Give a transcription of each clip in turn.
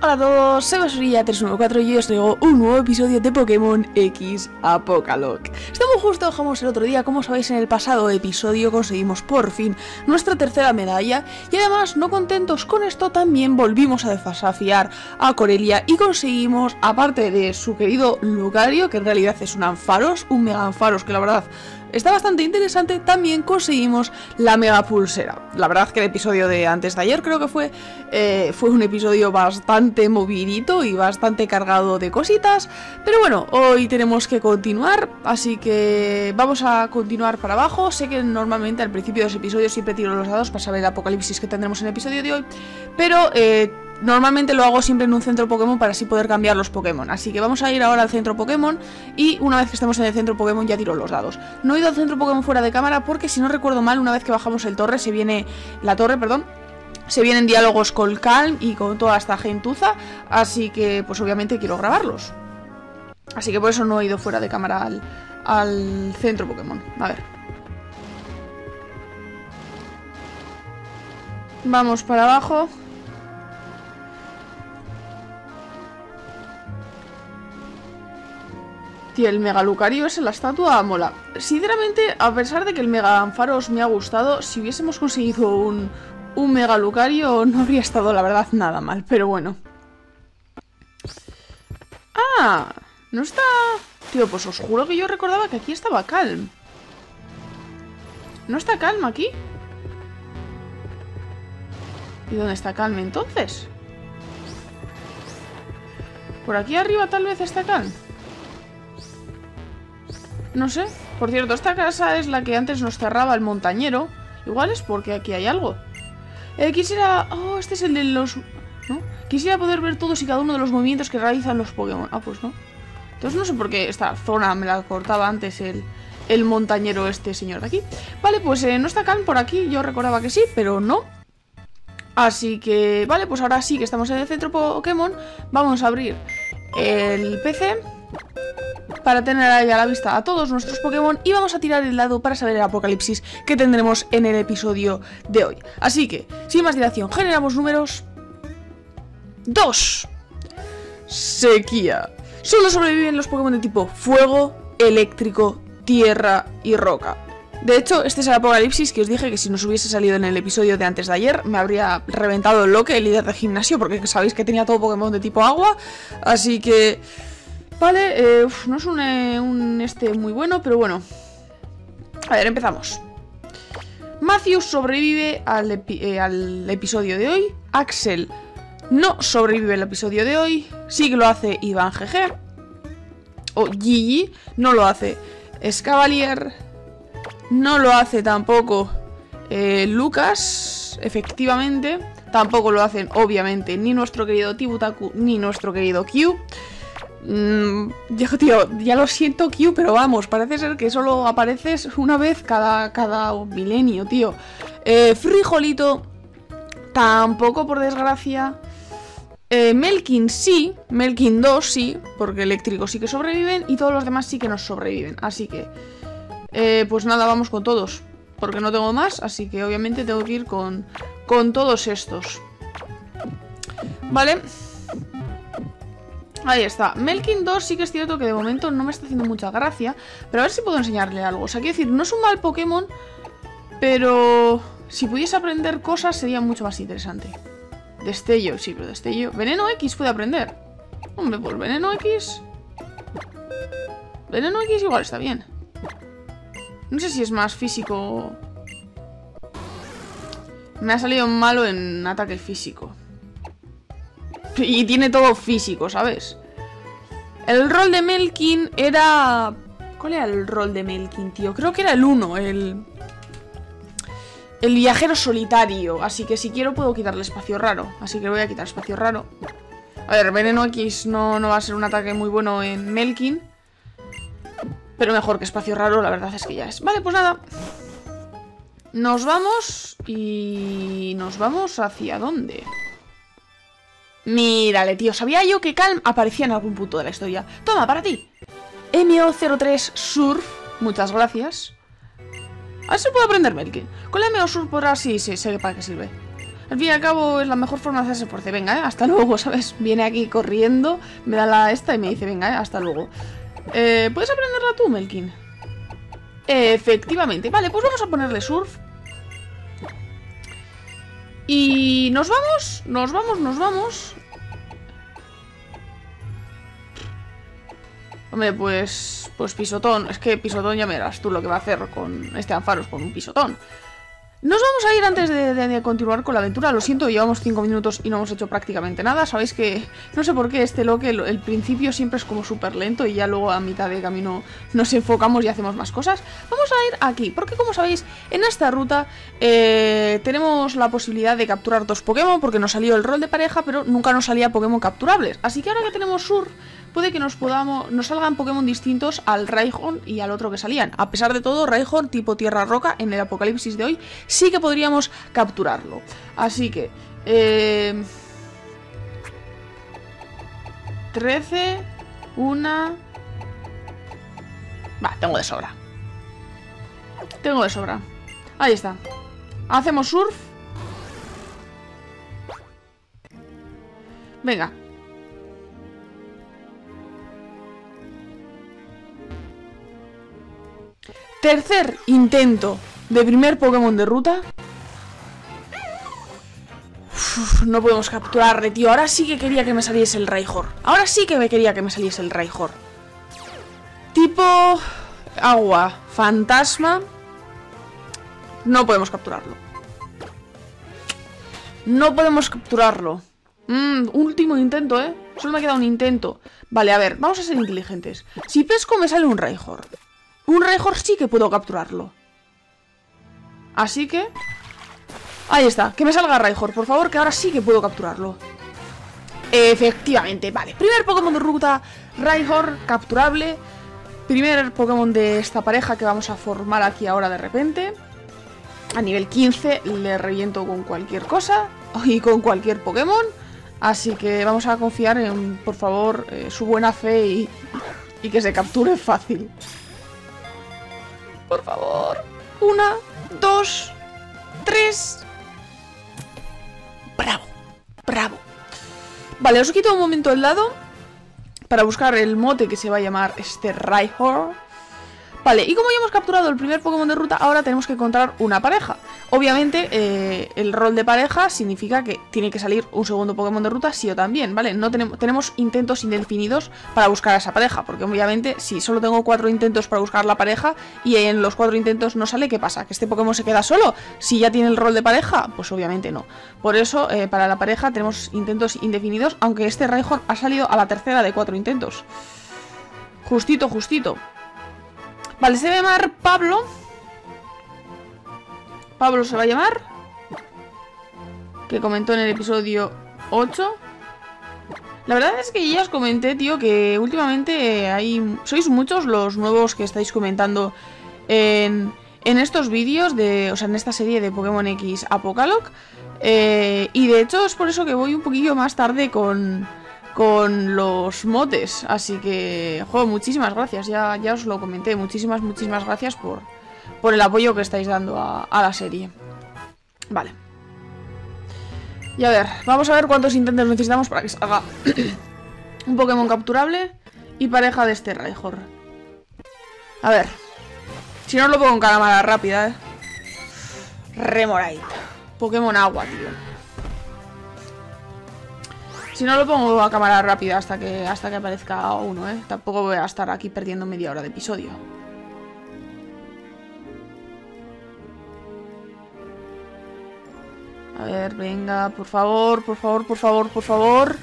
Hola a todos, soy Basurilla394 y hoy os traigo un nuevo episodio de Pokémon X Apocaloc. Estamos justo, dejamos el otro día, como sabéis en el pasado episodio conseguimos por fin nuestra tercera medalla y además no contentos con esto también volvimos a desafiar a Corelia y conseguimos, aparte de su querido Lucario, que en realidad es un Anfaros, un Mega Anfaros que la verdad está bastante interesante, también conseguimos la mega pulsera. La verdad que el episodio de antes de ayer creo que fue, eh, fue un episodio bastante movidito y bastante cargado de cositas, pero bueno, hoy tenemos que continuar, así que vamos a continuar para abajo. Sé que normalmente al principio de los episodios siempre tiro los dados para saber el apocalipsis que tendremos en el episodio de hoy, pero... Eh, Normalmente lo hago siempre en un centro Pokémon para así poder cambiar los Pokémon. Así que vamos a ir ahora al centro Pokémon y una vez que estemos en el centro Pokémon ya tiro los dados. No he ido al centro Pokémon fuera de cámara porque si no recuerdo mal, una vez que bajamos el torre se viene... La torre, perdón, se vienen diálogos con Calm y con toda esta gentuza, así que pues obviamente quiero grabarlos. Así que por eso no he ido fuera de cámara al, al centro Pokémon. A ver. Vamos para abajo. El Mega Lucario es la estatua mola. Sinceramente, a pesar de que el Mega Anfaros me ha gustado, si hubiésemos conseguido un, un Mega Lucario no habría estado, la verdad, nada mal. Pero bueno. Ah, no está... Tío, pues os juro que yo recordaba que aquí estaba Calm. ¿No está Calm aquí? ¿Y dónde está Calm entonces? Por aquí arriba tal vez está Calm. No sé. Por cierto, esta casa es la que antes nos cerraba el montañero. Igual es porque aquí hay algo. Eh, quisiera... Oh, este es el de los... ¿No? Quisiera poder ver todos y cada uno de los movimientos que realizan los Pokémon. Ah, pues no. Entonces no sé por qué esta zona me la cortaba antes el, el montañero este señor de aquí. Vale, pues eh, no está Calm por aquí. Yo recordaba que sí, pero no. Así que... Vale, pues ahora sí que estamos en el centro Pokémon. Vamos a abrir el PC para tener ahí a la vista a todos nuestros Pokémon y vamos a tirar el lado para saber el apocalipsis que tendremos en el episodio de hoy. Así que, sin más dilación, generamos números... 2. Sequía. Solo sobreviven los Pokémon de tipo fuego, eléctrico, tierra y roca. De hecho, este es el apocalipsis que os dije que si nos hubiese salido en el episodio de antes de ayer me habría reventado el loque, el líder de gimnasio, porque sabéis que tenía todo Pokémon de tipo agua. Así que Vale, eh, no es eh, un, este muy bueno, pero bueno. A ver, empezamos. Matthew sobrevive al, eh, al, episodio de hoy. Axel no sobrevive al episodio de hoy. Sí que lo hace Iván GG. O Gigi. No lo hace Scavalier. No lo hace tampoco Lucas. Efectivamente. Tampoco lo hacen, obviamente, ni nuestro querido Tibutaku ni nuestro querido Q. Mm, tío, ya lo siento, Q, pero vamos, parece ser que solo apareces una vez cada, cada milenio, tío. Eh, frijolito, tampoco, por desgracia. Eh, Melkin sí, Melkin 2 sí, porque eléctricos sí que sobreviven y todos los demás sí que nos sobreviven. Así que, eh, pues nada, vamos con todos, porque no tengo más, así que obviamente tengo que ir con, con todos estos. Vale. Ahí está. Melkin 2 sí que es cierto que de momento no me está haciendo mucha gracia. Pero a ver si puedo enseñarle algo. O sea, quiero decir, no es un mal Pokémon, pero si pudiese aprender cosas sería mucho más interesante. Destello, sí, pero destello. Veneno X puede aprender. Hombre, pues veneno X... Veneno X igual está bien. No sé si es más físico... Me ha salido malo en ataque físico. Y tiene todo físico, ¿sabes? El rol de Melkin era... ¿Cuál era el rol de Melkin, tío? Creo que era el 1, el... El viajero solitario. Así que si quiero puedo quitarle espacio raro. Así que voy a quitar espacio raro. A ver, Veneno X no, no va a ser un ataque muy bueno en Melkin. Pero mejor que espacio raro, la verdad es que ya es. Vale, pues nada. Nos vamos y... ¿Nos vamos hacia dónde? Mírale, tío, sabía yo que Calm aparecía en algún punto de la historia. Toma, para ti. MO03 Surf, muchas gracias. A ver si puedo aprender Melkin. Con la MO Surf por así sí, sé para qué sirve. Al fin y al cabo es la mejor forma de hacerse fuerte. Venga, ¿eh? hasta luego, ¿sabes? Viene aquí corriendo, me da la esta y me dice, venga, ¿eh? hasta luego. Eh, ¿Puedes aprenderla tú, Melkin? Efectivamente. Vale, pues vamos a ponerle surf. Y nos vamos, nos vamos, nos vamos. Hombre, pues, pues pisotón. Es que pisotón ya verás tú lo que va a hacer con este Anfaros, con un pisotón. Nos vamos a ir antes de, continuar con la aventura. Lo siento, llevamos 5 minutos y no hemos hecho prácticamente nada. Sabéis que no sé por qué este loque, el, el principio siempre es como súper lento y ya luego a mitad de camino nos enfocamos y hacemos más cosas. Vamos a ir aquí, porque como sabéis, en esta ruta eh, tenemos la posibilidad de capturar dos Pokémon, porque nos salió el rol de pareja, pero nunca nos salía Pokémon capturables. Así que ahora que tenemos Sur, puede que nos podamos nos salgan Pokémon distintos al Raihorn y al otro que salían. A pesar de todo, Raihorn tipo Tierra Roca en el apocalipsis de hoy sí que podríamos capturarlo. Así que... Eh, 13, una... Va, tengo de sobra. Tengo de sobra. Ahí está. Hacemos surf. Venga, Tercer intento de primer Pokémon de ruta. no podemos capturarle, tío. Ahora sí que quería que me saliese el Raihor. Ahora sí que me quería que me saliese el Raihor. Tipo... Agua. Fantasma. No podemos capturarlo. No podemos capturarlo. Mm, último intento, ¿eh? Solo me queda un intento. Vale, a ver, vamos a ser inteligentes. Si pesco me sale un Raihor. Un Raihor sí que puedo capturarlo. Así que... Ahí está, que me salga Raihor, por favor, que ahora sí que puedo capturarlo. Efectivamente, vale. Primer Pokémon de ruta, Raihor, capturable. Primer Pokémon de esta pareja que vamos a formar aquí ahora de repente. A nivel 15 le reviento con cualquier cosa y con cualquier Pokémon. Así que vamos a confiar en, por favor, eh, su buena fe y, y que se capture fácil. Por favor. Una, dos, tres. Bravo, bravo. Vale, os quito un momento el lado para buscar el mote que se va a llamar este Raihor. Vale, y como ya hemos capturado el primer Pokémon de ruta, ahora tenemos que encontrar una pareja. Obviamente, eh, el rol de pareja significa que tiene que salir un segundo Pokémon de ruta sí o también, ¿vale? No tenemos, intentos indefinidos para buscar a esa pareja, porque obviamente si solo tengo cuatro intentos para buscar la pareja y en los cuatro intentos no sale, ¿qué pasa? ¿Que este Pokémon se queda solo? Si ya tiene el rol de pareja, pues obviamente no. Por eso, eh, para la pareja tenemos intentos indefinidos, aunque este Raihorn ha salido a la tercera de cuatro intentos. Justito, justito. Vale, se va a llamar Pablo. Pablo se va a llamar. Que comentó en el episodio 8. La verdad es que ya os comenté, tío, que últimamente hay... Sois muchos los nuevos que estáis comentando en, estos vídeos de... O sea, en esta serie de Pokémon X Apocalog. Eh, y de hecho es por eso que voy un poquillo más tarde con con los motes. Así que, juego muchísimas gracias. Ya, ya os lo comenté. Muchísimas, muchísimas gracias por, por el apoyo que estáis dando a, la serie. Vale. Y a ver, vamos a ver cuántos intentos necesitamos para que salga un Pokémon capturable y pareja de este Raihor. A ver. Si no lo pongo en cámara rápida, eh. Remorite. Pokémon agua, tío. Si no lo pongo a cámara rápida hasta que, hasta que aparezca uno, ¿eh? Tampoco voy a estar aquí perdiendo media hora de episodio. A ver, venga, por favor, por favor, por favor, por favor.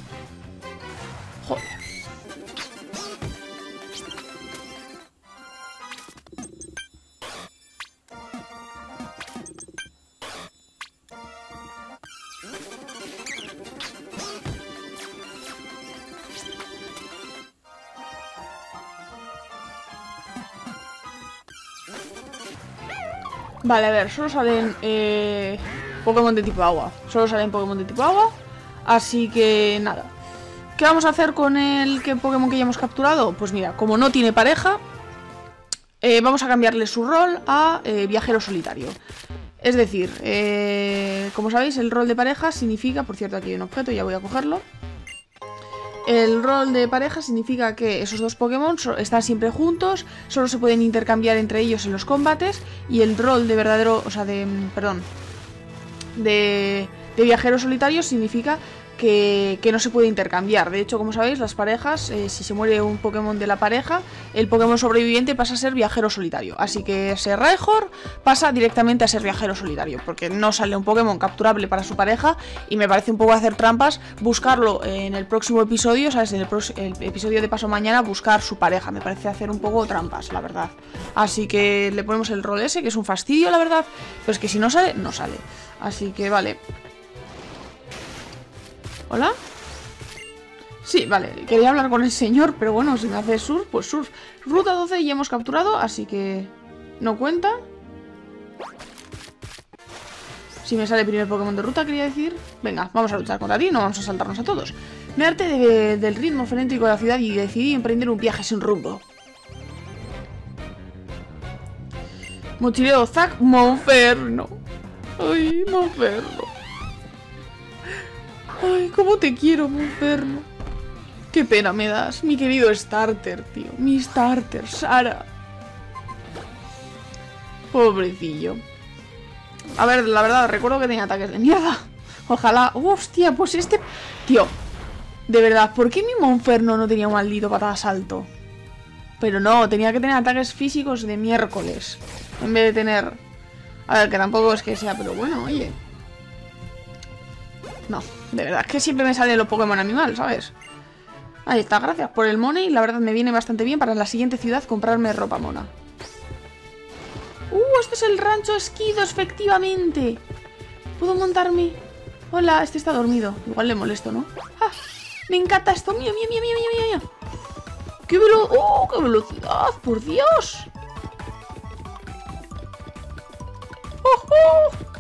Vale, a ver, solo salen eh, Pokémon de tipo agua. Solo salen Pokémon de tipo agua. Así que nada. ¿Qué vamos a hacer con el que Pokémon que ya hemos capturado? Pues mira, como no tiene pareja, eh, vamos a cambiarle su rol a eh, viajero solitario. Es decir, eh, como sabéis, el rol de pareja significa, por cierto, aquí hay un objeto, ya voy a cogerlo. El rol de pareja significa que esos dos Pokémon están siempre juntos, solo se pueden intercambiar entre ellos en los combates, y el rol de verdadero, o sea, de, mm, perdón, de, de viajero solitario significa que, no se puede intercambiar. De hecho, como sabéis, las parejas, eh, si se muere un Pokémon de la pareja, el Pokémon sobreviviente pasa a ser viajero solitario. Así que ese Raihor pasa directamente a ser viajero solitario, porque no sale un Pokémon capturable para su pareja y me parece un poco hacer trampas buscarlo en el próximo episodio, ¿sabes? En el, episodio de paso mañana, buscar su pareja. Me parece hacer un poco trampas, la verdad. Así que le ponemos el rol ese, que es un fastidio, la verdad. Pero es que si no sale, no sale. Así que vale. ¿Hola? Sí, vale, quería hablar con el señor, pero bueno, si me hace surf, pues surf. Ruta 12 y hemos capturado, así que... ¿No cuenta? Si me sale el primer Pokémon de ruta, quería decir... Venga, vamos a luchar contra ti, no vamos a saltarnos a todos. Me harté del ritmo frenético de la ciudad y decidí emprender un viaje sin rumbo. Mochileo Zack Monferno. Ay, Monferno. Ay, cómo te quiero, Monferno. Qué pena me das, mi querido starter, tío. Mi starter, Sara. Pobrecillo. A ver, la verdad, recuerdo que tenía ataques de mierda. Ojalá... Hostia, pues este... Tío, de verdad, ¿por qué mi Monferno no tenía un maldito patada salto? Pero no, tenía que tener ataques físicos de miércoles. En vez de tener... A ver, que tampoco es que sea, pero bueno, oye. No, de verdad, es que siempre me salen los Pokémon animal, ¿sabes? Ahí está, gracias por el money. La verdad me viene bastante bien para la siguiente ciudad comprarme ropa mona. ¡Uh! Este es el rancho Esquidos, efectivamente. ¿Puedo montarme? Hola, este está dormido. Igual le molesto, ¿no? ¡Ah! Me encanta esto. ¡Mía, mía, mía, mía, mía, mía! ¡Qué velo... ¡Oh, qué velocidad! ¡Por Dios! ¡Oh, oh!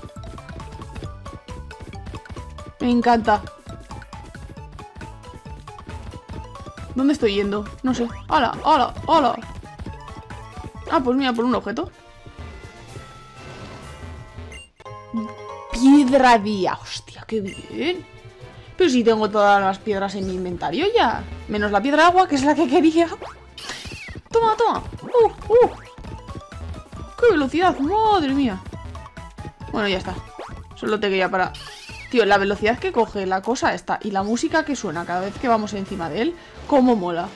Me encanta. ¿Dónde estoy yendo? No sé. ¡Hala! ¡Hala! ¡Hala! Ah, pues mira, por un objeto. Piedra vía. Hostia, qué bien. Pero si tengo todas las piedras en mi inventario ya. Menos la piedra agua, que es la que quería. Toma, toma. Uh, uh. ¡Qué velocidad! ¡Madre mía! Bueno, ya está. Solo te quería para La velocidad que coge la cosa esta y la música que suena cada vez que vamos encima de él, cómo mola.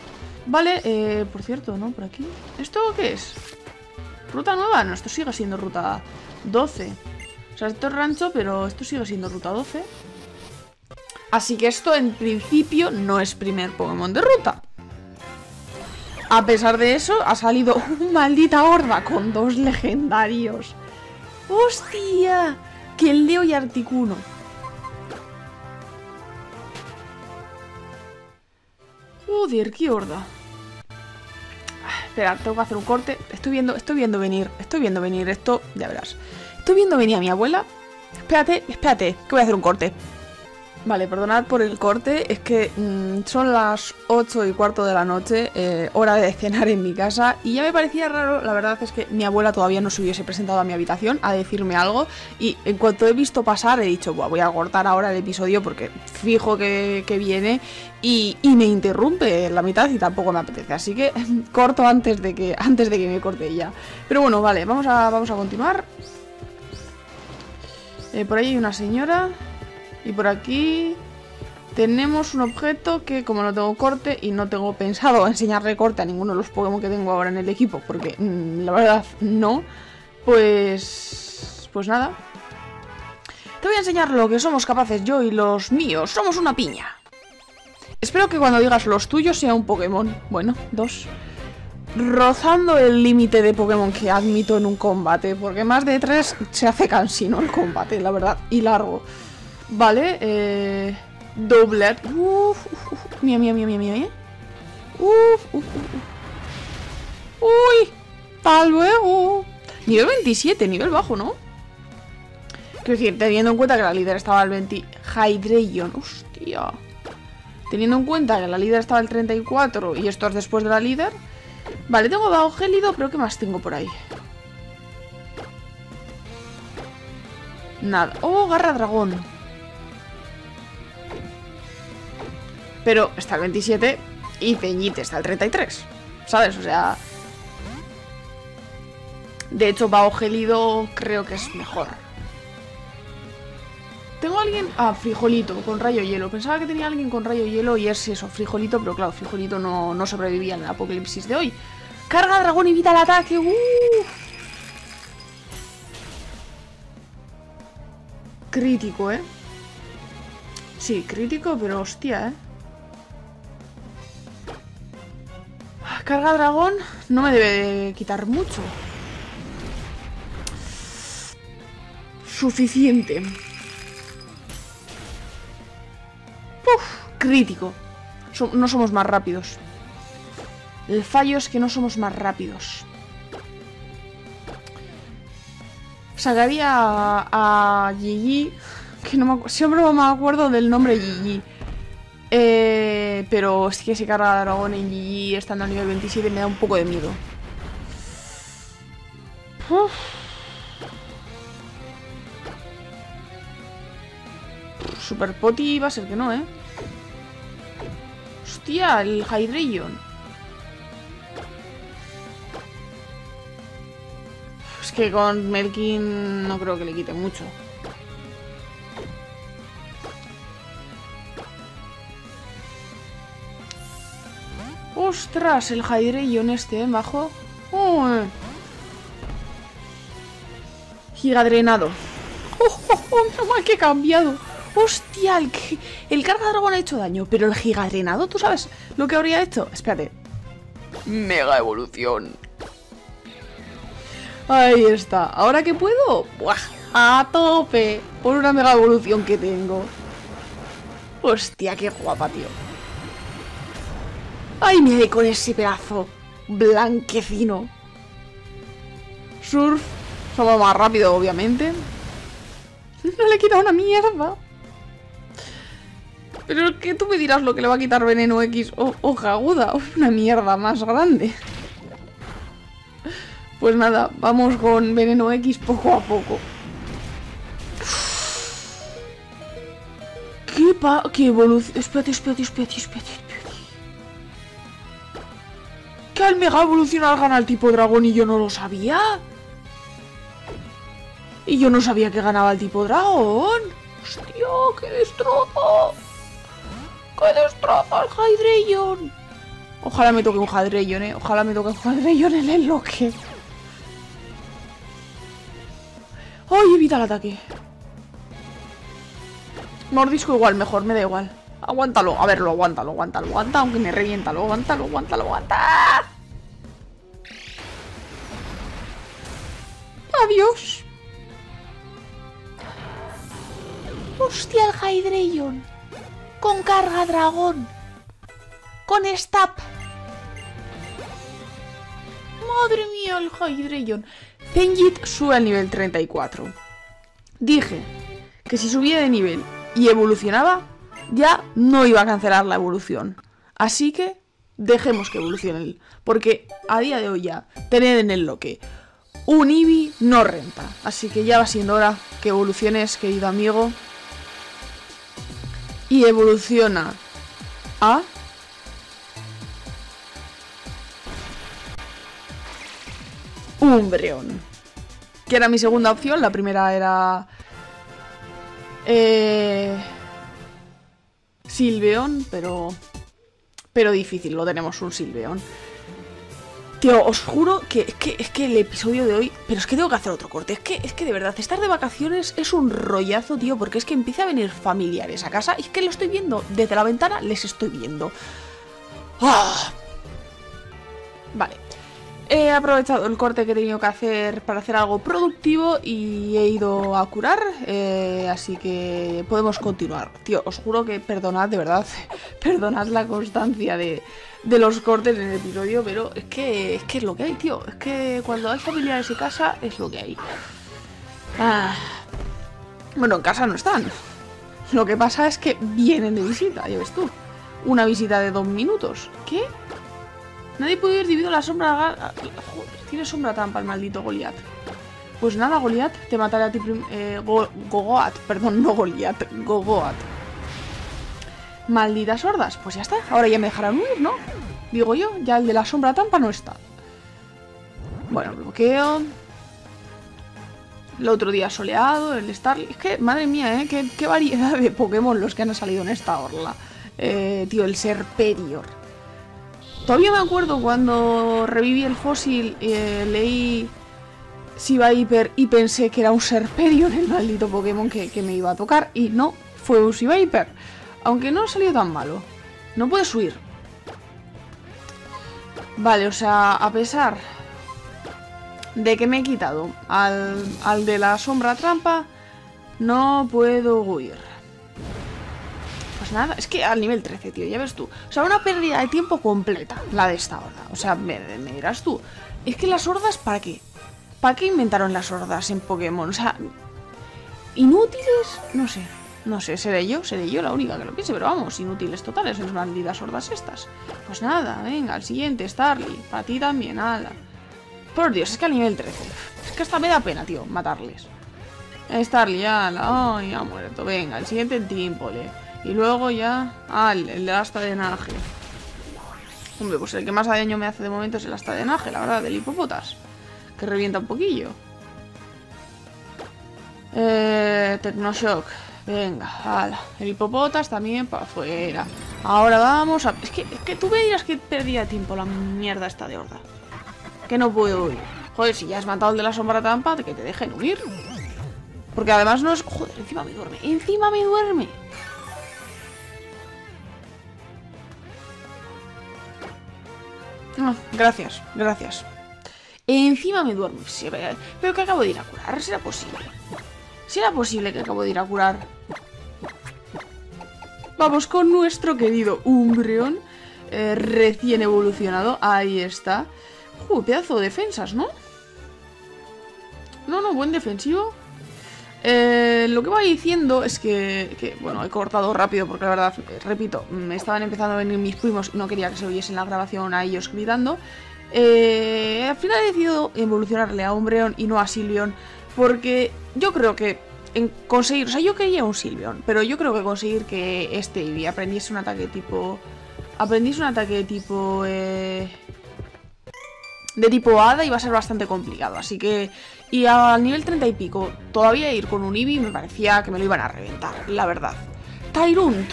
Vale, eh, por cierto, ¿no? Por aquí. ¿Esto qué es? ¿Ruta nueva? No, esto sigue siendo ruta 12. O sea, esto es rancho, pero esto sigue siendo ruta 12. Así que esto en principio no es primer Pokémon de ruta. A pesar de eso, ha salido una maldita horda con dos legendarios. ¡Hostia! Que el Leo y Articuno. Joder, qué horda. Espera, tengo que hacer un corte. Estoy viendo, estoy viendo venir. Estoy viendo venir esto. Ya verás. Estoy viendo venir a mi abuela. Espérate, espérate, que voy a hacer un corte. Vale, perdonad por el corte, es que mm, son las 8 y cuarto de la noche, eh, hora de cenar en mi casa, y ya me parecía raro, la verdad es que mi abuela todavía no se hubiese presentado a mi habitación a decirme algo, y en cuanto he visto pasar he dicho, voy a cortar ahora el episodio porque fijo que, viene, y, me interrumpe en la mitad y tampoco me apetece, así que corto antes de que, antes de que me corte ya. Pero bueno, vale, vamos a, vamos a continuar. Eh, por ahí hay una señora... Y por aquí tenemos un objeto que como no tengo corte y no tengo pensado enseñarle corte a ninguno de los Pokémon que tengo ahora en el equipo, porque mm, la verdad no, pues... pues nada. Te voy a enseñar lo que somos capaces yo y los míos. Somos una piña. Espero que cuando digas los tuyos sea un Pokémon. Bueno, dos. Rozando el límite de Pokémon que admito en un combate, porque más de tres se hace cansino el combate, la verdad, y largo. Vale, eh... Doblet. Uf, uf, uf. Mía, mía, mía, mía, mía. Uf, uf, uf. Uy, hasta luego. Nivel 27, nivel bajo, ¿no? Quiero decir, teniendo en cuenta que la líder estaba al 20... Hydreion, hostia. Teniendo en cuenta que la líder estaba al 34 y esto es después de la líder. Vale, tengo bajo gélido, pero ¿qué más tengo por ahí? Nada. Oh, garra dragón. Pero está el 27 y Peñite está el 33. ¿Sabes? O sea... De hecho, Bao Gelido creo que es mejor. ¿Tengo alguien? Ah, frijolito, con rayo hielo. Pensaba que tenía alguien con rayo hielo y es eso, frijolito, pero claro, frijolito no, no sobrevivía en el apocalipsis de hoy. Carga dragón, evita el ataque. ¡Uh! Crítico, ¿eh? Sí, crítico, pero hostia, ¿eh? Carga dragón no me debe quitar mucho. Suficiente. crítico. no somos más rápidos. El fallo es que no somos más rápidos. Sacaría a, a Gigi, que no me, siempre me acuerdo del nombre Gigi. Eh, pero es que se carga dragón en Gigi estando a nivel 27 me da un poco de miedo. Super Poti va a ser que no, ¿eh? Hostia, el Hydreion. Es que con Melkin no creo que le quite mucho. ¡Ostras! El Hydreion este, ¿eh? Bajo. ¡Oh! Giga drenado. ¡Oh, oh, oh! mal que he cambiado! ¡Hostia! El, el carga dragón ha hecho daño, pero el gigadrenado, ¿tú sabes lo que habría hecho? Espérate. Mega evolución. Ahí está. ¿Ahora qué puedo? ¡Buah! A tope. Por una mega evolución que tengo. Hostia, qué guapa, tío. ¡Ay, mire con ese pedazo blanquecino! Surf. Somos más rápido, obviamente. No le quita una mierda. Pero es que tú me dirás lo que le va a quitar veneno X o hoja aguda. Una mierda más grande. Pues nada, vamos con veneno X poco a poco. ¿Qué pa... qué evolución... Espérate, espérate, espérate, espérate. ¿Que al mega evolucionar gana el tipo dragón y yo no lo sabía? Y yo no sabía que ganaba el tipo dragón. ¡Hostia, qué destrozo! ¡Que destroza el Hydreion! Ojalá me toque un Hydreion, eh. Ojalá me toque un Hydreion en el loque. ¡Ay, evita el ataque! Mordisco igual, mejor, me da igual. Aguántalo, a verlo, aguántalo, aguántalo, aguanta, aunque me revienta, lo aguántalo, aguántalo, aguanta. Adiós. Hostia, el Hydreion con carga dragón, con stab. Madre mía, el Hydreion. Zenjit sube al nivel 34. Dije que si subía de nivel y evolucionaba, ya no iba a cancelar la evolución. Así que dejemos que evolucione Porque a día de hoy ya, tener en el loque un Eevee no renta. Así que ya va siendo hora que evoluciones, querido amigo y evoluciona a Umbreon. Que era mi segunda opción. La primera era... Eh, Silveon, pero... Pero difícil, lo tenemos un Silveon. Tío, os juro que es, que es que el episodio de hoy... Pero es que tengo que hacer otro corte. Es que, es que de verdad, estar de vacaciones es un rollazo, tío. Porque es que empieza a venir familiares a casa. Y es que lo estoy viendo desde la ventana, les estoy viendo. ¡Ah! He aprovechado el corte que he tenido que hacer para hacer algo productivo y he ido a curar, eh, así que podemos continuar. Tío, os juro que perdonad, de verdad, perdonad la constancia de, de los cortes en el episodio, pero es que, es que es lo que hay, tío. Es que cuando hay familiares en casa es lo que hay. Ah. Bueno, en casa no están. Lo que pasa es que vienen de visita, ya ves tú. Una visita de dos minutos. ¿Qué? Nadie puede ir debido a la sombra... Tiene sombra trampa el maldito Goliath. Pues nada, Goliath, te mataré a ti. Eh, Gogoat, perdón, no Goliath, Gogoat. Malditas hordas, pues ya está. Ahora ya me dejarán huir, ¿no? Digo yo, ya el de la sombra tampa no está. Bueno, bloqueo. El otro día soleado, el Starly. Es que, madre mía, ¿eh? Qué, variedad de Pokémon los que han salido en esta orla. Eh, tío, el Serperior. Todavía me acuerdo cuando reviví el fósil, eh, leí Viper y pensé que era un Serperior el maldito Pokémon que, me iba a tocar. Y no, fue un Viper. Aunque no salió tan malo. No puedes huir. Vale, o sea, a pesar de que me he quitado al, al de la sombra trampa, no puedo huir. Nada, es que al nivel 13, tío, ya ves tú. O sea, una pérdida de tiempo completa, la de esta horda. O sea, me, dirás tú. Es que las hordas, ¿para qué? ¿Para qué inventaron las hordas en Pokémon? O sea, inútiles, no sé. No sé, seré yo, seré yo la única que lo piense, pero vamos, inútiles totales, en malditas sordas estas. Pues nada, venga, al siguiente, Starly, para ti también, ala. Por Dios, es que al nivel 13. Es que hasta me da pena, tío, matarles. Starly, ala, ay, ha muerto. Venga, el siguiente Timpole. Y luego ya, al, el de asta de Nage. Hombre, pues el que más daño me hace de momento es el asta de Nage, la verdad, del hipopotas. Que revienta un poquillo. Eh, Tecnoshock. Venga, ala. El hipopotas también para afuera. Ahora vamos a... Es que, es que tú me que perdía tiempo la mierda esta de horda. Que no puedo huir. Joder, si ya has matado el de la sombra trampa, que te dejen huir. Porque además no es... Joder, encima me duerme. Encima me duerme. Gracias, gracias. Encima me duerme. pero que acabo de ir a curar. ¿Será posible? ¿Será posible que acabo de ir a curar? Vamos con nuestro querido Umbreon. Eh, recién evolucionado. Ahí está. Uh, pedazo de defensas, ¿no? No, no, buen defensivo. Eh, lo que va diciendo es que, bueno, he cortado rápido porque la verdad, eh, repito, me estaban empezando a venir mis primos y no quería que se oyese en la grabación a ellos gritando. al final he decidido evolucionarle a Umbreon y no a Silvion porque yo creo que conseguir, o sea, yo quería un Silvion, pero yo creo que conseguir que este Eevee aprendiese un ataque tipo... Aprendiese un ataque tipo... Eh, de tipo Hada iba a ser bastante complicado, así que... Y al nivel 30 y pico, todavía ir con un Eevee me parecía que me lo iban a reventar, la verdad. Tyrunt.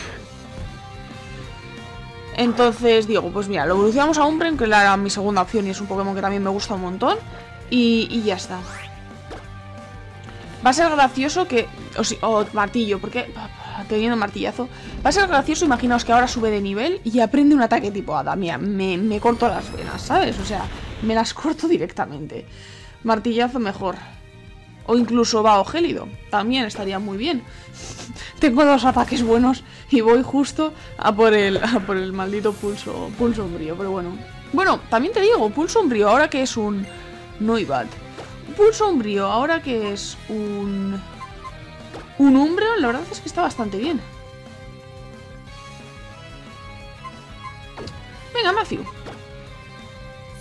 Entonces digo, pues mira, lo evolucionamos a Umbreon, que era mi segunda opción y es un Pokémon que también me gusta un montón. Y, y ya está. Va a ser gracioso que... O, martillo, porque... Teniendo martillazo. Va a ser gracioso, imaginaos que ahora sube de nivel y aprende un ataque tipo Hada. Mira, me, me corto las venas, ¿sabes? O sea, me las corto directamente. Martillazo mejor. O incluso va gélido. También estaría muy bien. Tengo dos ataques buenos y voy justo a por el, a por el maldito pulso, pulso umbrío. Pero bueno. Bueno, también te digo, pulso umbrío, ahora que es un Noibat pulso umbrío, ahora que es un... Un Umbreon, la verdad es que está bastante bien. Venga, Matthew.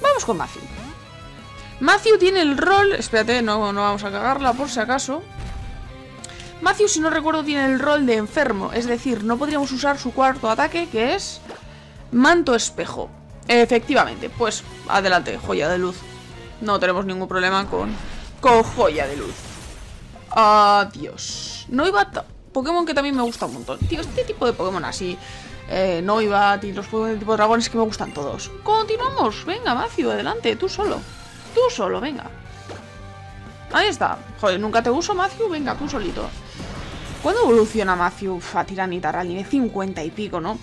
Vamos con Matthew. Matthew tiene el rol... Espérate, no, no vamos a cagarla por si acaso. Matthew, si no recuerdo, tiene el rol de enfermo. Es decir, no podríamos usar su cuarto ataque, que es... Manto espejo. Efectivamente, pues adelante, joya de luz. No tenemos ningún problema con, con joya de luz. Adiós. Noibat, Pokémon que también me gusta un montón. Tío, este tipo de Pokémon así. Eh, Noibat y los Pokémon de tipo dragones que me gustan todos. Continuamos. Venga, Macio, adelante. Tú solo. Tú solo, venga. Ahí está. Joder, nunca te uso, Macio. Venga, tú solito. ¿Cuándo evoluciona Matthew a Tiranitar al nivel 50 y pico, no?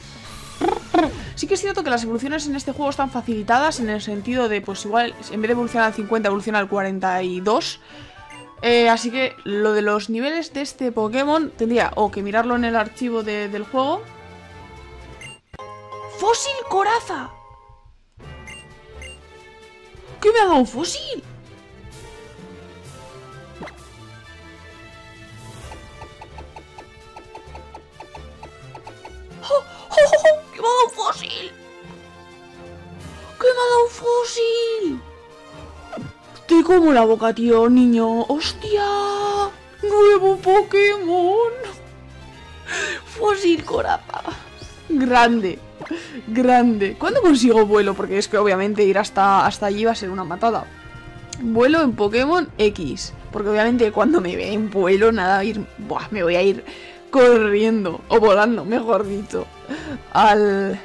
Sí que es cierto que las evoluciones en este juego están facilitadas en el sentido de, pues igual, en vez de evolucionar al 50, evoluciona al 42. Eh, así que lo de los niveles de este Pokémon tendría o que mirarlo en el archivo del juego. ¡Fósil Coraza! ¿Qué me ha dado un fósil? ¿Te Me como la boca, tío, niño. ¡Hostia! ¡Nuevo Pokémon! Fósil Coraza. Grande. Grande. ¿Cuándo consigo vuelo? Porque es que obviamente ir hasta, hasta allí va a ser una matada. Vuelo en Pokémon X. Porque obviamente cuando me ve en vuelo, nada, ir, buah, me voy a ir corriendo. O volando, mejor dicho. Al...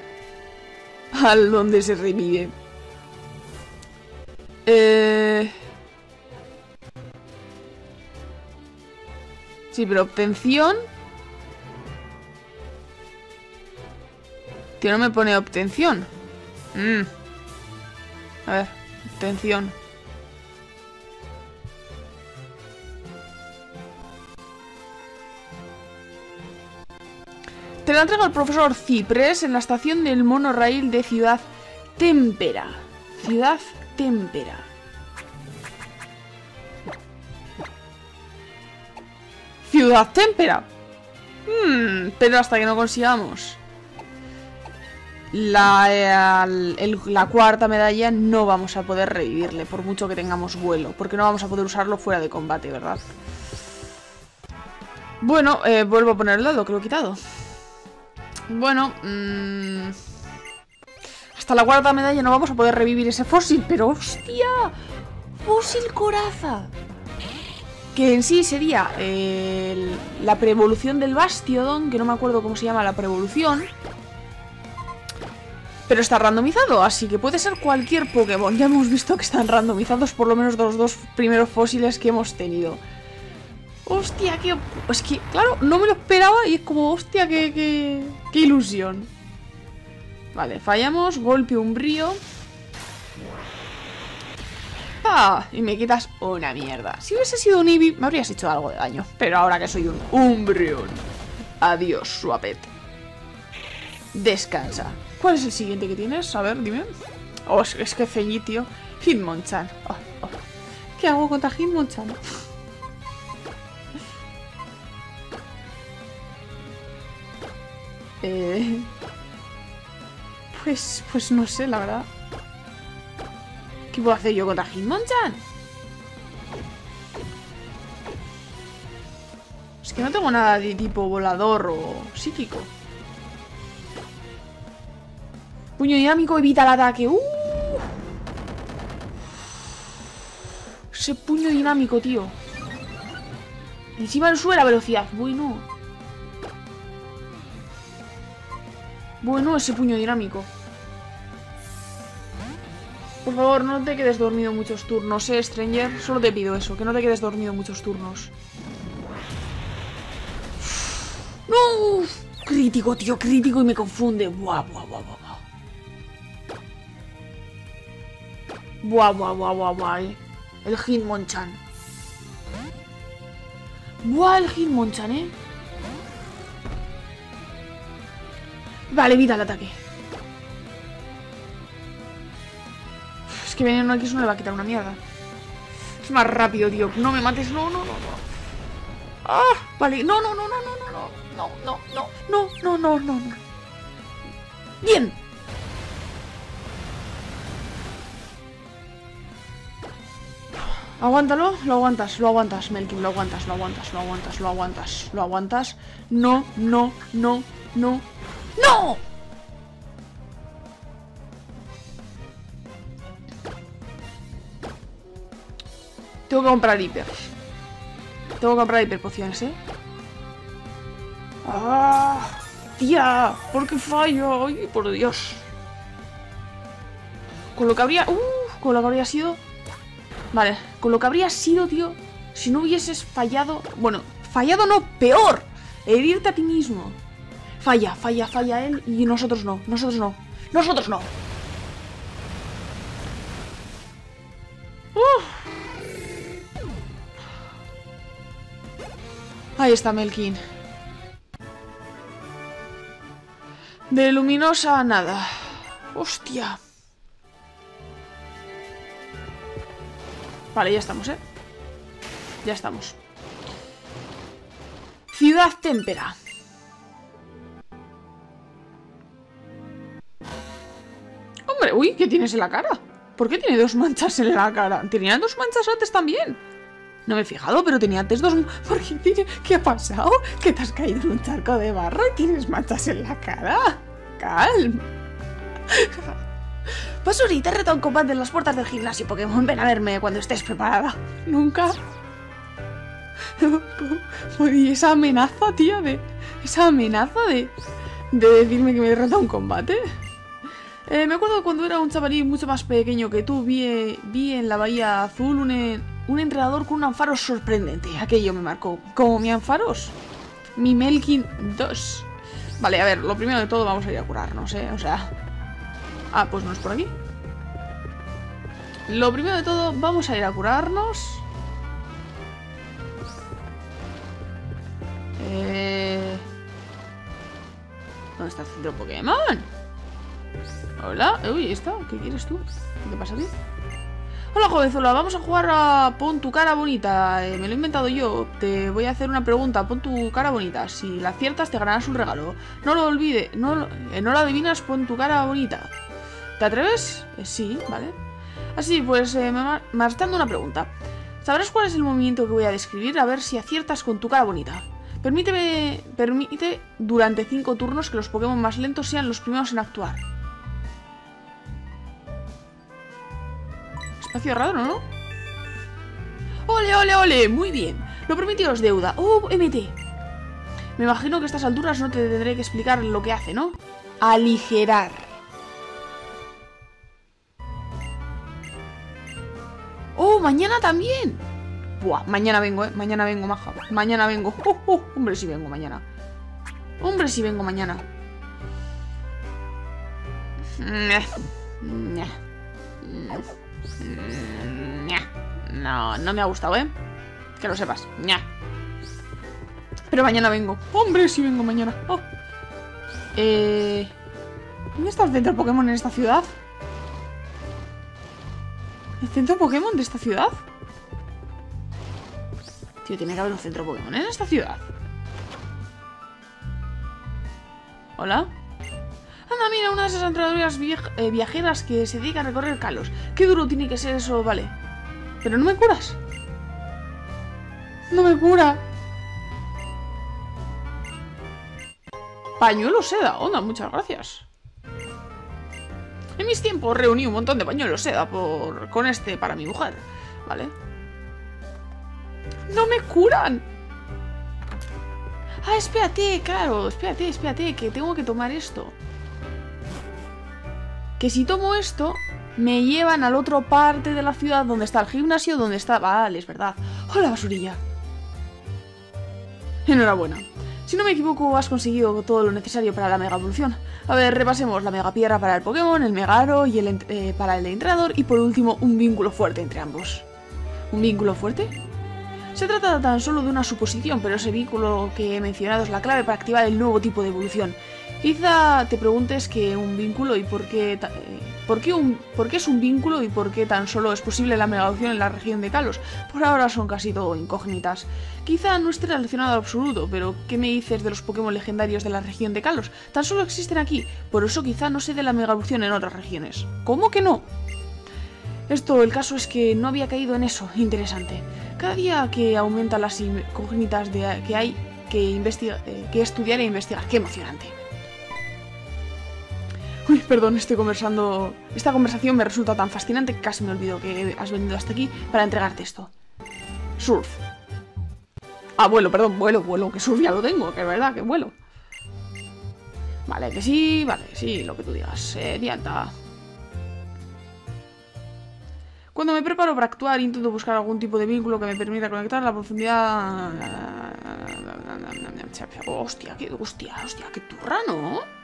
Al donde se revive. Eh... Sí, pero obtención... Tío, no me pone obtención. Mm. A ver, obtención. Te la entrega el profesor Cipres en la estación del monorail de Ciudad Témpera. Ciudad Témpera. Ciudad Témpera. Hmm, pero hasta que no consigamos la, la cuarta medalla no vamos a poder revivirle, por mucho que tengamos vuelo, porque no vamos a poder usarlo fuera de combate, ¿verdad? Bueno, eh, vuelvo a poner el lado, que lo he quitado. Bueno, mmm... hasta la cuarta medalla no vamos a poder revivir ese fósil, pero ¡hostia! ¡Fósil coraza! Que en sí sería la preevolución del Bastiodon, que no me acuerdo cómo se llama la preevolución. Pero está randomizado, así que puede ser cualquier Pokémon. Ya hemos visto que están randomizados por lo menos los dos primeros fósiles que hemos tenido. Hostia, qué... Es que, claro, no me lo esperaba y es como, hostia, qué, qué, qué ilusión. Vale, fallamos, golpe umbrío. Y me quitas una mierda. Si hubiese sido un Eevee, me habrías hecho algo de daño. Pero ahora que soy un Umbreon. Adiós, Suapet. Descansa. ¿Cuál es el siguiente que tienes? A ver, dime. Oh, es, que ceñí, tío. Hitmonchan. Oh, oh. ¿Qué hago contra Hitmonchan? Eh, pues, pues no sé, la verdad. ¿Qué puedo hacer yo contra Hitmonchan? Es que no tengo nada de tipo volador o psíquico. Puño dinámico evita el ataque. ¡Uh! Ese puño dinámico, tío. Encima le sube la velocidad. Bueno. Bueno, ese puño dinámico. Por favor, no te quedes dormido muchos turnos, eh, Stranger. Solo te pido eso, que no te quedes dormido muchos turnos. ¡No! Crítico, tío, crítico y me confunde. Buah, buah, buah, buah. Buah, buah, buah, buah, buah. Eh. El Hitmonchan. Buah, el Hitmonchan, eh. Vale, evita el ataque. Que veneno aquí no le va a quitar una mierda. Es más rápido, tío. No me mates. No, no, no, no. Ah, vale. No, no, no, no, no, no, no. No, no, no, no, no, no, no, no. Bien. Aguántalo, lo aguantas, lo aguantas, Melkin, lo aguantas, lo aguantas, lo aguantas, lo aguantas, lo aguantas. No, no, no, no, ¡No! Tengo que comprar hiper. Tengo que comprar hiper pociones, ¿eh? ¡Ah! ¡Tía! ¿Por qué fallo? ¡Ay, por Dios! Con lo que habría... ¡Uh! Con lo que habría sido... Vale, con lo que habría sido, tío, si no hubieses fallado... Bueno, fallado no, peor. Herirte a ti mismo. Falla, falla, falla él y nosotros no, nosotros no. ¡Nosotros no! Ahí está Melkin. De luminosa nada. Hostia. Vale, ya estamos, ¿eh? Ya estamos. Ciudad Témpera. Hombre, uy, ¿qué tienes en la cara? ¿Por qué tiene dos manchas en la cara? ¿Tenía dos manchas antes también? No me he fijado, pero tenía antes dos... ¿Por qué. ¿Qué ha pasado? ¿Que te has caído en un charco de barro y tienes manchas en la cara? Calma. Basurita reta un combate en las puertas del gimnasio Pokémon. Ven a verme cuando estés preparada. Nunca. Y esa amenaza, tía, de... Esa amenaza de... De decirme que me derrota un combate. Eh, me acuerdo cuando era un chavalín mucho más pequeño que tú, vi, vi en la Bahía Azul un, un entrenador con un anfaros sorprendente. Aquello me marcó. ¿Como mi anfaros? Mi Melkin 2. Vale, a ver, lo primero de todo vamos a ir a curarnos, ¿eh? O sea... Ah, pues no es por aquí. Lo primero de todo, vamos a ir a curarnos. Eh... ¿Dónde está el centro Pokémon? Hola, uy, ¿está? ¿Qué quieres tú? ¿Qué pasa a? Hola, jovenzuela, vamos a jugar a Pon tu cara bonita. Eh, me lo he inventado yo. Te voy a hacer una pregunta. Pon tu cara bonita. Si la aciertas, te ganarás un regalo. No lo olvides. No, eh, la adivinas, pon tu cara bonita. ¿Te atreves? Eh, sí, vale. Así, pues, eh, marchando una pregunta. ¿Sabrás cuál es el movimiento que voy a describir? A ver si aciertas con tu cara bonita. Permíteme, permite durante 5 turnos que los Pokémon más lentos sean los primeros en actuar. Cerrado, ¿no? ¡Ole, ole, ole! Muy bien. Lo prometido es deuda. ¡Oh, MT! Me imagino que a estas alturas no te tendré que explicar lo que hace, ¿no? Aligerar. ¡Oh, mañana también! Buah, mañana vengo, ¿eh? Mañana vengo, maja. Mañana vengo. ¡Oh, oh! Hombre, si vengo mañana. Hombre, si vengo mañana. Mm, no, no me ha gustado, ¿eh? Que lo sepas. Pero mañana vengo. Hombre, si vengo mañana. Oh. Eh... ¿Dónde está el centro Pokémon en esta ciudad? ¿El centro Pokémon de esta ciudad? Tío, tiene que haber un centro Pokémon en esta ciudad. ¿Hola? Anda, mira, una de esas entrenadoras eh, viajeras que se dedica a recorrer calos. Qué duro tiene que ser eso, vale. Pero no me curas. No me cura. Pañuelo seda. Onda, muchas gracias. En mis tiempos reuní un montón de pañuelos seda por... con este para mi mujer. ¿Vale? ¡No me curan! Ah, espérate, claro. Espérate, espérate, que tengo que tomar esto que si tomo esto, me llevan al otro parte de la ciudad donde está el gimnasio, donde está... Vale, es verdad. ¡Hola, basurilla! Enhorabuena. Si no me equivoco, has conseguido todo lo necesario para la mega evolución. A ver, repasemos la mega piedra para el Pokémon, el mega aro y el eh, para el entrenador y por último un vínculo fuerte entre ambos. ¿Un vínculo fuerte? Se trata tan solo de una suposición, pero ese vínculo que he mencionado es la clave para activar el nuevo tipo de evolución. Quizá te preguntes qué un vínculo y por qué, eh, por qué, un, por qué es un vínculo y por qué tan solo es posible la megaloción en la región de Kalos. Por ahora son casi todo incógnitas. Quizá no esté relacionado en absoluto, pero ¿qué me dices de los Pokémon legendarios de la región de Kalos? Tan solo existen aquí, por eso quizá no sé de la megaloción en otras regiones. ¿Cómo que no? Esto, el caso es que no había caído en eso. Interesante. Cada día que aumentan las incógnitas de, que hay que, eh, que estudiar e investigar. ¡Qué emocionante! Uy, perdón, estoy conversando... Esta conversación me resulta tan fascinante que casi me olvido que has venido hasta aquí para entregarte esto. Surf. Ah, vuelo, perdón, vuelo, vuelo, que surf ya lo tengo, que es verdad, que vuelo. Vale, que sí, vale, sí, lo que tú digas. Eh, dianta. Cuando me preparo para actuar, intento buscar algún tipo de vínculo que me permita conectar la profundidad... Hostia, qué hostia, hostia, qué turra, ¿no?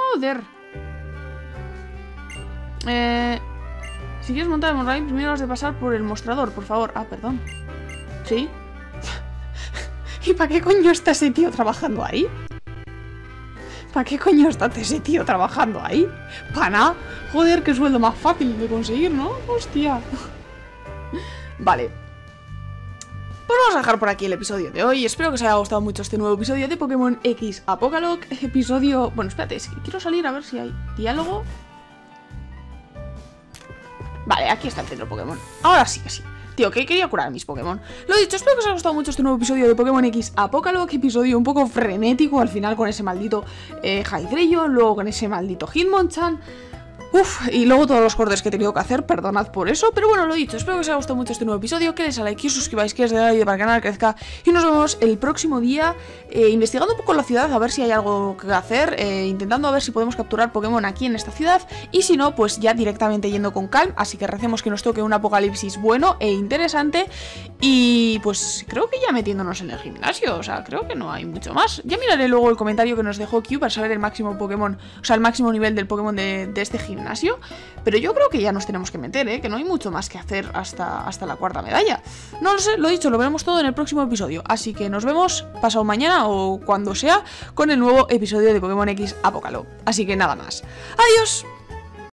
Joder. Eh, si quieres montar el Monrain, primero has de pasar por el mostrador, por favor. Ah, perdón. ¿Sí? ¿Y para qué coño está ese tío trabajando ahí? ¿Para qué coño está ese tío trabajando ahí? ¿Para nada? Joder, qué sueldo más fácil de conseguir, ¿no? Hostia. Vale. Pues vamos a dejar por aquí el episodio de hoy. Espero que os haya gustado mucho este nuevo episodio de Pokémon X Apocalog. Episodio... Bueno, espérate, quiero salir a ver si hay diálogo. Vale, aquí está el centro Pokémon. Ahora sí que sí. Tío, que quería curar a mis Pokémon. Lo dicho, espero que os haya gustado mucho este nuevo episodio de Pokémon X Apocalog. Episodio un poco frenético al final con ese maldito eh, luego con ese maldito Hitmonchan. Uf, y luego todos los cortes que he tenido que hacer, perdonad por eso, pero bueno, lo dicho, espero que os haya gustado mucho este nuevo episodio, que les a like y os suscribáis, que les dé like para que el canal crezca, y nos vemos el próximo día eh, investigando un poco la ciudad, a ver si hay algo que hacer, eh, intentando a ver si podemos capturar Pokémon aquí en esta ciudad, y si no, pues ya directamente yendo con calm, así que recemos que nos toque un apocalipsis bueno e interesante, y pues creo que ya metiéndonos en el gimnasio, o sea, creo que no hay mucho más. Ya miraré luego el comentario que nos dejó Q para saber el máximo Pokémon, o sea, el máximo nivel del Pokémon de, de este gimnasio pero yo creo que ya nos tenemos que meter, ¿eh? que no hay mucho más que hacer hasta, hasta la cuarta medalla. No lo sé, lo dicho, lo veremos todo en el próximo episodio. Así que nos vemos pasado mañana o cuando sea con el nuevo episodio de Pokémon X Apocalo. Así que nada más. ¡Adiós!